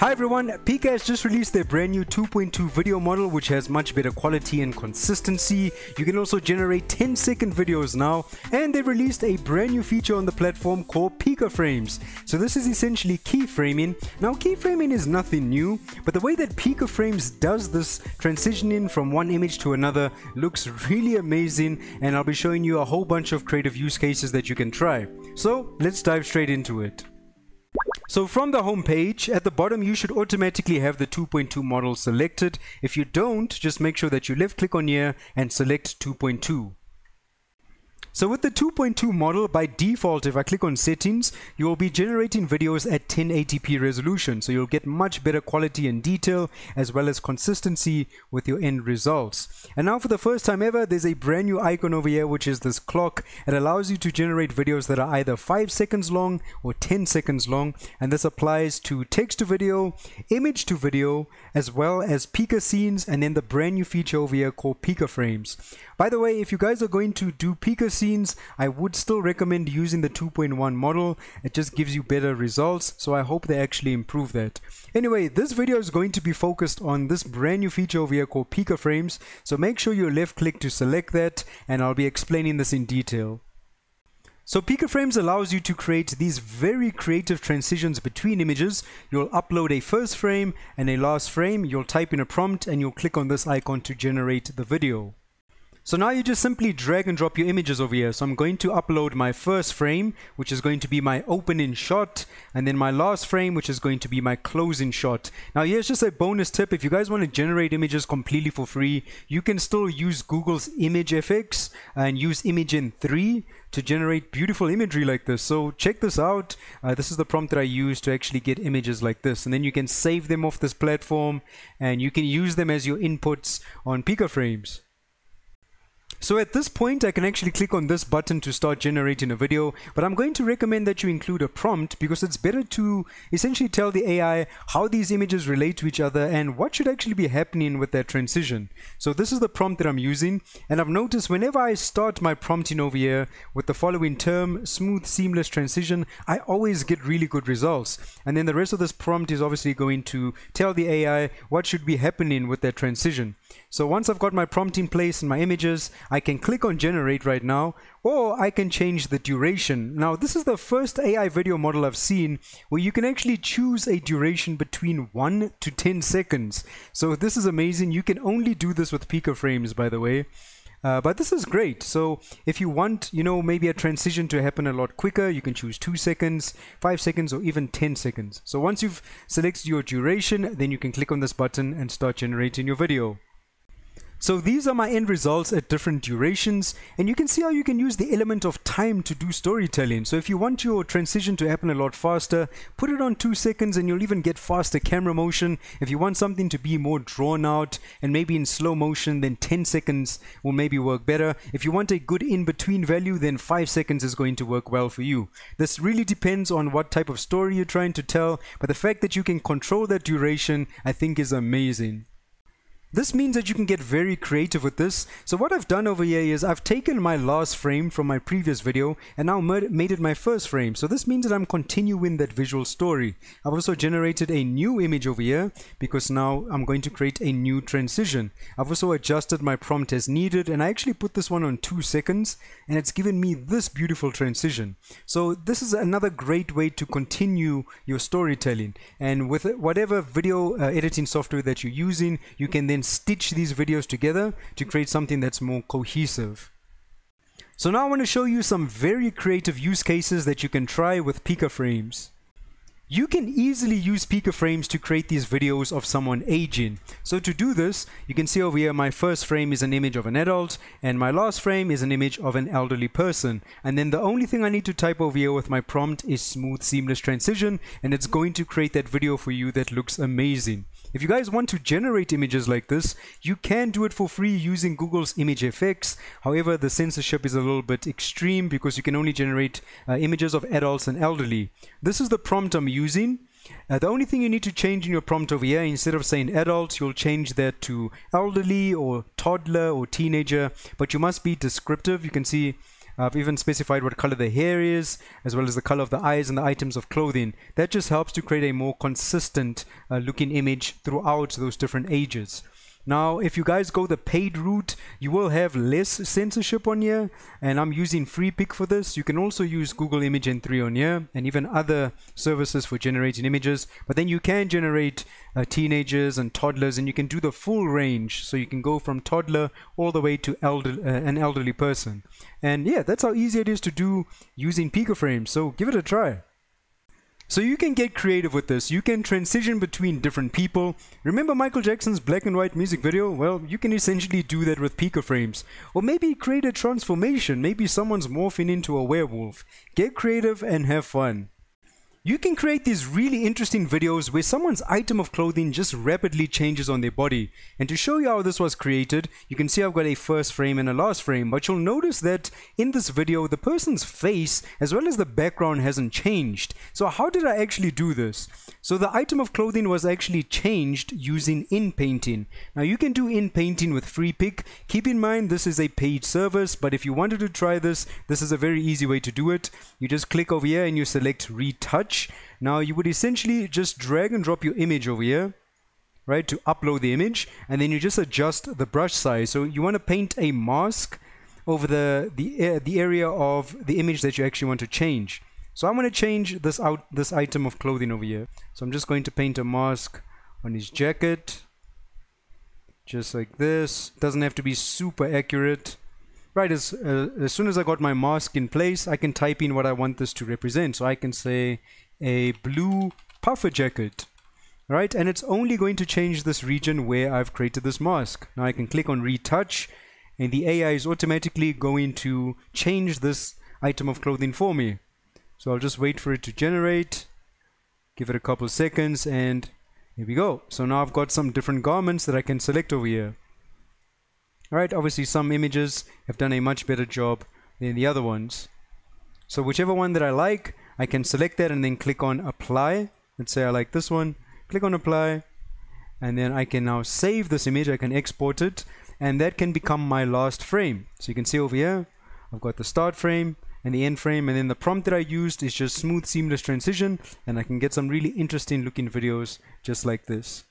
Hi everyone, Pika has just released their brand new 2.2 video model which has much better quality and consistency. You can also generate 10 second videos now and they've released a brand new feature on the platform called Pikaframes. So this is essentially keyframing. Now keyframing is nothing new but the way that Pikaframes does this transitioning from one image to another looks really amazing and I'll be showing you a whole bunch of creative use cases that you can try. So let's dive straight into it. So from the home page, at the bottom you should automatically have the 2.2 model selected. If you don't, just make sure that you left click on here and select 2.2. So with the 2.2 model, by default, if I click on settings, you will be generating videos at 1080p resolution. So you'll get much better quality and detail as well as consistency with your end results. And now for the first time ever, there's a brand new icon over here, which is this clock. It allows you to generate videos that are either 5 seconds long or 10 seconds long. And this applies to text to video, image to video, as well as Pikascenes, and then the brand new feature over here called Pikaframes. By the way, if you guys are going to do Pikascenes, I would still recommend using the 2.1 model. It just gives you better results, so I hope they actually improve that. Anyway, this video is going to be focused on this brand new feature over here called Pikaframes, so make sure you left click to select that, and I'll be explaining this in detail. So Pikaframes allows you to create these very creative transitions between images. You'll upload a first frame and a last frame, you'll type in a prompt and you'll click on this icon to generate the video. So now you just simply drag and drop your images over here. So I'm going to upload my first frame, which is going to be my opening shot, and then my last frame, which is going to be my closing shot. Now here's just a bonus tip. If you guys want to generate images completely for free, you can still use Google's ImageFX and use Imagen 3 to generate beautiful imagery like this. So check this out. Uh, this is the prompt that I use to actually get images like this. And then you can save them off this platform and you can use them as your inputs on Pikaframes. So at this point, I can actually click on this button to start generating a video, but I'm going to recommend that you include a prompt because it's better to essentially tell the AI how these images relate to each other and what should actually be happening with that transition. So this is the prompt that I'm using, and I've noticed whenever I start my prompting over here with the following term, smooth seamless transition, I always get really good results. And then the rest of this prompt is obviously going to tell the AI what should be happening with that transition. So once I've got my prompt in place and my images, I can click on generate right now, or I can change the duration. Now this is the first AI video model I've seen where you can actually choose a duration between 1 to 10 seconds. So this is amazing. You can only do this with Pikaframes by the way. Uh, but this is great. So if you want, you know, maybe a transition to happen a lot quicker, you can choose 2 seconds, 5 seconds, or even 10 seconds. So once you've selected your duration, then you can click on this button and start generating your video. So these are my end results at different durations and you can see how you can use the element of time to do storytelling. So if you want your transition to happen a lot faster, put it on 2 seconds and you'll even get faster camera motion. If you want something to be more drawn out and maybe in slow motion then 10 seconds will maybe work better. If you want a good in-between value then 5 seconds is going to work well for you. This really depends on what type of story you're trying to tell but the fact that you can control that duration I think is amazing. This means that you can get very creative with this. So what I've done over here is I've taken my last frame from my previous video and now made it my first frame. So this means that I'm continuing that visual story. I've also generated a new image over here because now I'm going to create a new transition. I've also adjusted my prompt as needed and I actually put this one on two seconds and it's given me this beautiful transition. So this is another great way to continue your storytelling and with whatever video uh, editing software that you're using, you can then stitch these videos together to create something that's more cohesive. So now I want to show you some very creative use cases that you can try with Pikaframes. You can easily use Pikaframes to create these videos of someone aging. So to do this, you can see over here my first frame is an image of an adult and my last frame is an image of an elderly person. And then the only thing I need to type over here with my prompt is smooth seamless transition and it's going to create that video for you that looks amazing. If you guys want to generate images like this, you can do it for free using Google's ImageFX. However, the censorship is a little bit extreme because you can only generate uh, images of adults and elderly. This is the prompt I'm using. Uh, the only thing you need to change in your prompt over here, instead of saying adult, you'll change that to elderly or toddler or teenager, but you must be descriptive. You can see I've even specified what color the hair is, as well as the color of the eyes and the items of clothing. That just helps to create a more consistent uh, looking image throughout those different ages. Now, if you guys go the paid route, you will have less censorship on here, and I'm using Freepik for this. You can also use Google Imagen 3 on here, and even other services for generating images, but then you can generate uh, teenagers and toddlers, and you can do the full range, so you can go from toddler all the way to elder, uh, an elderly person. And yeah, that's how easy it is to do using Pikaframes, so give it a try. So you can get creative with this. You can transition between different people. Remember Michael Jackson's black and white music video? Well, you can essentially do that with Pikaframes. Or maybe create a transformation. Maybe someone's morphing into a werewolf. Get creative and have fun. You can create these really interesting videos where someone's item of clothing just rapidly changes on their body. And to show you how this was created, you can see I've got a first frame and a last frame, but you'll notice that in this video, the person's face as well as the background hasn't changed. So how did I actually do this? So the item of clothing was actually changed using inpainting. Now you can do inpainting with Freepik. Keep in mind this is a paid service, but if you wanted to try this, this is a very easy way to do it. You just click over here and you select retouch now you would essentially just drag and drop your image over here right to upload the image and then you just adjust the brush size. So you want to paint a mask over the the, uh, the area of the image that you actually want to change. So I'm going to change this out this item of clothing over here. So I'm just going to paint a mask on his jacket just like this. Doesn't have to be super accurate right as, uh, as soon as I got my mask in place I can type in what I want this to represent. So I can say a blue puffer jacket right? And it's only going to change this region where I've created this mask. Now I can click on retouch and the AI is automatically going to change this item of clothing for me. So I'll just wait for it to generate give it a couple seconds and here we go. So now I've got some different garments that I can select over here Alright, obviously some images have done a much better job than the other ones. So whichever one that I like, I can select that and then click on apply. Let's say I like this one, click on apply, and then I can now save this image, I can export it, and that can become my last frame. So you can see over here, I've got the start frame and the end frame, and then the prompt that I used is just smooth seamless transition, and I can get some really interesting looking videos just like this.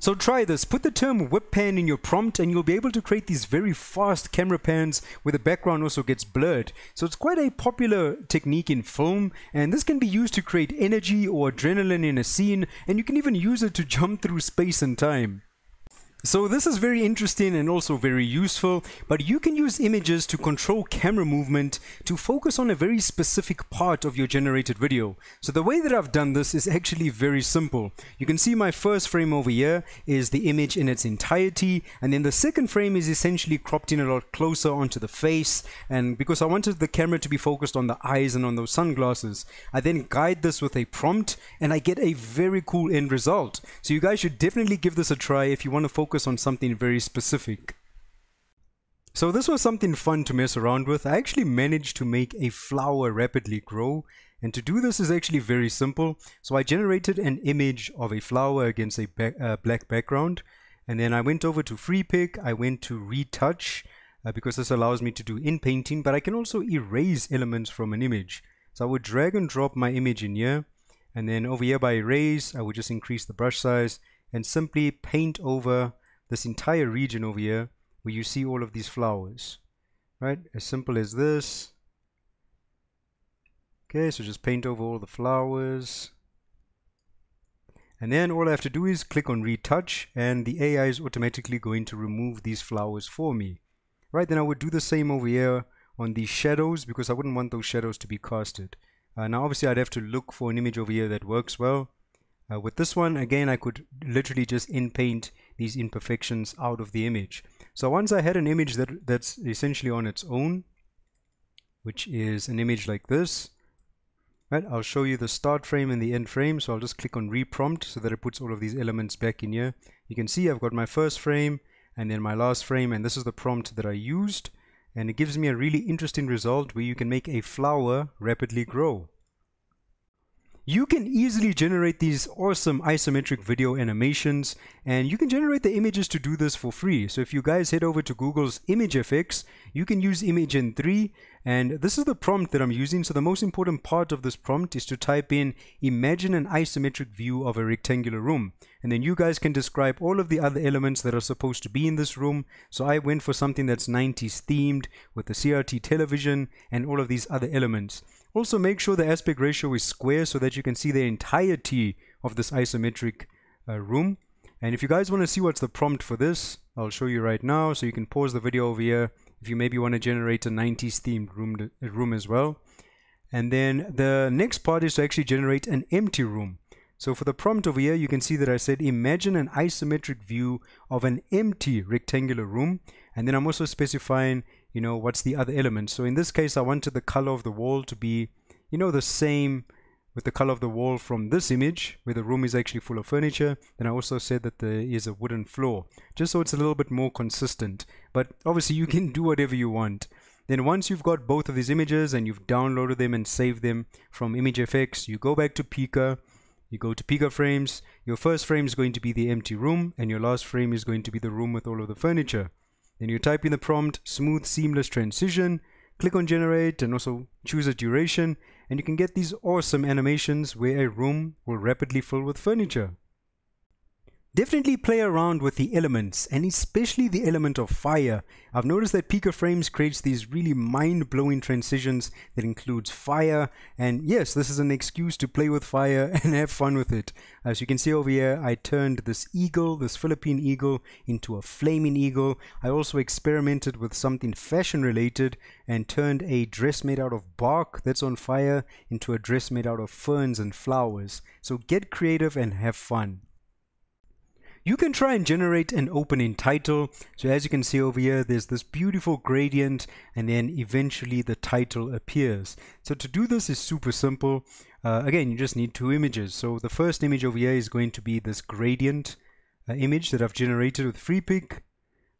So try this, put the term whip pan in your prompt and you'll be able to create these very fast camera pans where the background also gets blurred. So it's quite a popular technique in film and this can be used to create energy or adrenaline in a scene and you can even use it to jump through space and time. So this is very interesting and also very useful, but you can use images to control camera movement to focus on a very specific part of your generated video. So the way that I've done this is actually very simple. You can see my first frame over here is the image in its entirety, and then the second frame is essentially cropped in a lot closer onto the face, and because I wanted the camera to be focused on the eyes and on those sunglasses, I then guide this with a prompt, and I get a very cool end result. So you guys should definitely give this a try if you want to focus focus on something very specific. So this was something fun to mess around with. I actually managed to make a flower rapidly grow and to do this is actually very simple. So I generated an image of a flower against a uh, black background and then I went over to Freepik, I went to retouch uh, because this allows me to do in painting but I can also erase elements from an image. So I would drag and drop my image in here and then over here by erase I would just increase the brush size and simply paint over this entire region over here where you see all of these flowers right? As simple as this. Okay so just paint over all the flowers. And then all I have to do is click on retouch and the AI is automatically going to remove these flowers for me. Right then I would do the same over here on these shadows because I wouldn't want those shadows to be casted. Uh, now obviously I'd have to look for an image over here that works well. Uh, with this one, again, I could literally just inpaint these imperfections out of the image. So once I had an image that that's essentially on its own, which is an image like this, right, I'll show you the start frame and the end frame. So I'll just click on reprompt so that it puts all of these elements back in here. You can see I've got my first frame and then my last frame, and this is the prompt that I used. And it gives me a really interesting result where you can make a flower rapidly grow. You can easily generate these awesome isometric video animations and you can generate the images to do this for free. So if you guys head over to Google's ImageFX, you can use Imagen 3 and this is the prompt that I'm using. So the most important part of this prompt is to type in imagine an isometric view of a rectangular room. And then you guys can describe all of the other elements that are supposed to be in this room. So I went for something that's 90s themed with the CRT television and all of these other elements. Also make sure the aspect ratio is square so that you can see the entirety of this isometric uh, room. And if you guys want to see what's the prompt for this, I'll show you right now. So you can pause the video over here if you maybe want to generate a 90s themed room, room as well. And then the next part is to actually generate an empty room. So for the prompt over here, you can see that I said imagine an isometric view of an empty rectangular room. And then I'm also specifying you know, what's the other element. So in this case, I wanted the color of the wall to be, you know, the same with the color of the wall from this image where the room is actually full of furniture. Then I also said that there is a wooden floor, just so it's a little bit more consistent. But obviously you can do whatever you want. Then once you've got both of these images and you've downloaded them and saved them from ImageFX, you go back to Pika, you go to Pikaframes, your first frame is going to be the empty room and your last frame is going to be the room with all of the furniture. Then you type in the prompt smooth seamless transition, click on generate and also choose a duration and you can get these awesome animations where a room will rapidly fill with furniture. Definitely play around with the elements and especially the element of fire. I've noticed that Pikaframes creates these really mind-blowing transitions that includes fire and yes this is an excuse to play with fire and have fun with it. As you can see over here I turned this eagle, this Philippine eagle into a flaming eagle. I also experimented with something fashion related and turned a dress made out of bark that's on fire into a dress made out of ferns and flowers. So get creative and have fun you can try and generate an opening title. So as you can see over here, there's this beautiful gradient and then eventually the title appears. So to do this is super simple. Uh, again, you just need two images. So the first image over here is going to be this gradient uh, image that I've generated with Freepik,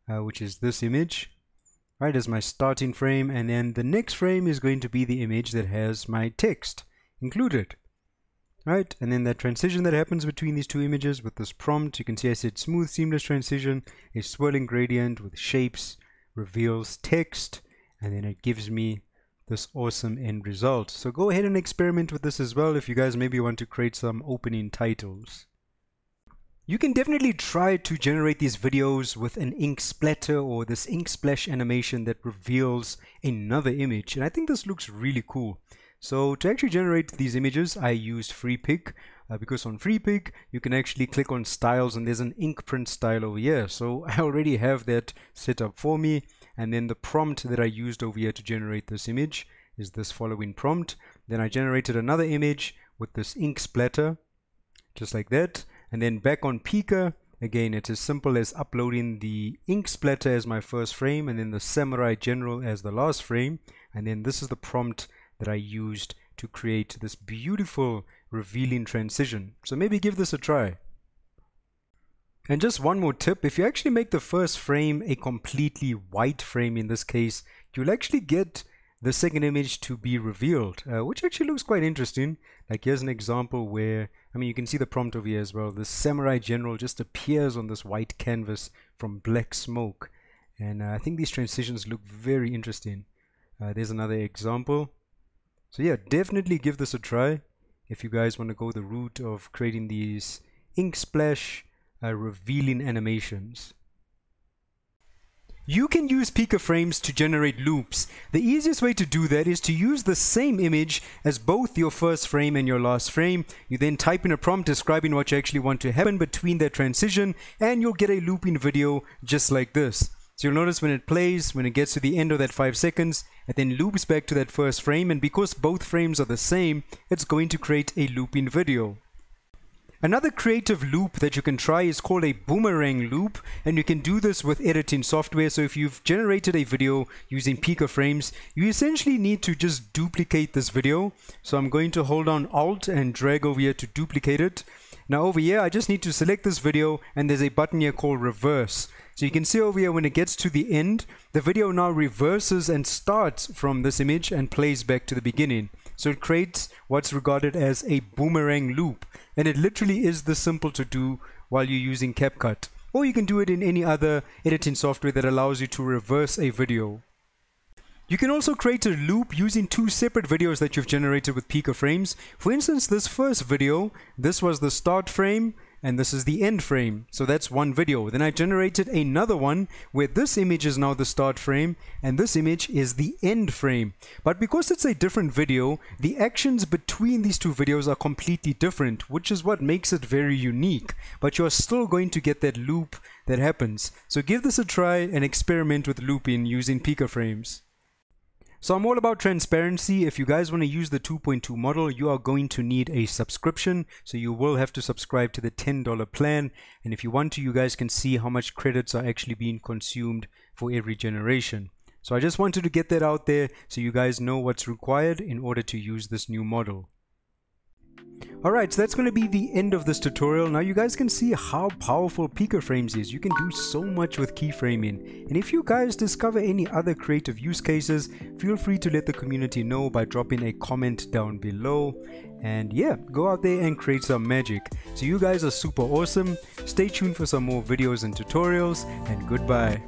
uh, which is this image. Right, as my starting frame and then the next frame is going to be the image that has my text included right? And then that transition that happens between these two images with this prompt, you can see I said smooth seamless transition, a swirling gradient with shapes, reveals text, and then it gives me this awesome end result. So go ahead and experiment with this as well if you guys maybe want to create some opening titles. You can definitely try to generate these videos with an ink splatter or this ink splash animation that reveals another image. And I think this looks really cool. So to actually generate these images, I used Freepik uh, because on Freepik, you can actually click on styles and there's an ink print style over here. So I already have that set up for me. And then the prompt that I used over here to generate this image is this following prompt. Then I generated another image with this ink splatter, just like that. And then back on Pika, again, it's as simple as uploading the ink splatter as my first frame and then the Samurai General as the last frame. And then this is the prompt that I used to create this beautiful revealing transition. So maybe give this a try. And just one more tip, if you actually make the first frame a completely white frame in this case, you'll actually get the second image to be revealed, uh, which actually looks quite interesting. Like here's an example where, I mean, you can see the prompt over here as well. The samurai general just appears on this white canvas from black smoke. And uh, I think these transitions look very interesting. Uh, there's another example. So yeah, definitely give this a try if you guys want to go the route of creating these ink splash uh, revealing animations. You can use Pikaframes to generate loops. The easiest way to do that is to use the same image as both your first frame and your last frame. You then type in a prompt describing what you actually want to happen between that transition and you'll get a looping video just like this. So you'll notice when it plays, when it gets to the end of that 5 seconds, it then loops back to that first frame and because both frames are the same, it's going to create a looping video. Another creative loop that you can try is called a boomerang loop and you can do this with editing software. So if you've generated a video using Pikaframes, you essentially need to just duplicate this video. So I'm going to hold on Alt and drag over here to duplicate it. Now over here, I just need to select this video and there's a button here called reverse. So you can see over here when it gets to the end, the video now reverses and starts from this image and plays back to the beginning. So it creates what's regarded as a boomerang loop. And it literally is this simple to do while you're using CapCut. Or you can do it in any other editing software that allows you to reverse a video. You can also create a loop using two separate videos that you've generated with Pikaframes. For instance, this first video, this was the start frame and this is the end frame. So that's one video. Then I generated another one where this image is now the start frame and this image is the end frame. But because it's a different video, the actions between these two videos are completely different, which is what makes it very unique. But you're still going to get that loop that happens. So give this a try and experiment with looping using Pikaframes. So I'm all about transparency. If you guys want to use the 2.2 model, you are going to need a subscription. So you will have to subscribe to the $10 plan. And if you want to, you guys can see how much credits are actually being consumed for every generation. So I just wanted to get that out there so you guys know what's required in order to use this new model. Alright, so that's going to be the end of this tutorial. Now you guys can see how powerful Pikaframes is. You can do so much with keyframing. And if you guys discover any other creative use cases, feel free to let the community know by dropping a comment down below. And yeah, go out there and create some magic. So you guys are super awesome. Stay tuned for some more videos and tutorials and goodbye.